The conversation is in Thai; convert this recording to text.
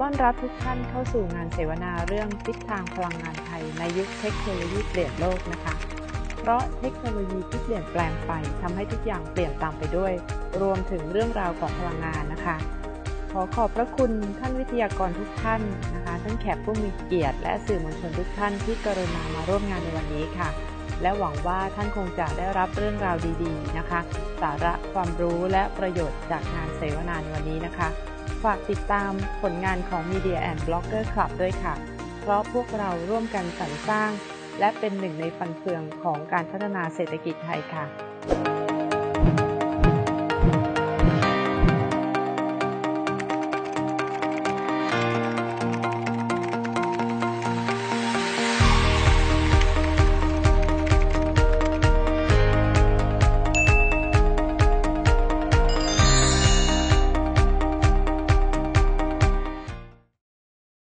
ต้อนรับทุกท่านเข้าสู่งานเสวนาเรื่องทิศทางพลังงานไทยในยุคเทคโนโลยีเปลี่ยนโลกนะคะ เพราะเทคโนโลยีที่เปลี่ยนแปลงไปทำให้ทุกอย่างเปลี่ยนตามไปด้วย รวมถึงเรื่องราวของพลังงานนะคะ ขอขอบพระคุณท่านวิทยากรทุกท่านนะคะท่านแขกผู้มีเกียรติ และสื่อมวลชนทุกท่านที่กรุณามาร่วมงานในวันนี้ค่ะ และหวังว่าท่านคงจะได้รับเรื่องราวดีๆนะคะ สาระความรู้และประโยชน์จากงานเสวนาในวันนี้นะคะ ฝากติดตามผลงานของ Media and Blogger Club ด้วยค่ะ เพราะพวกเราร่วมกันสรรสร้าง และเป็นหนึ่งในฟันเฟืองของการพัฒนาเศรษฐกิจไทยค่ะ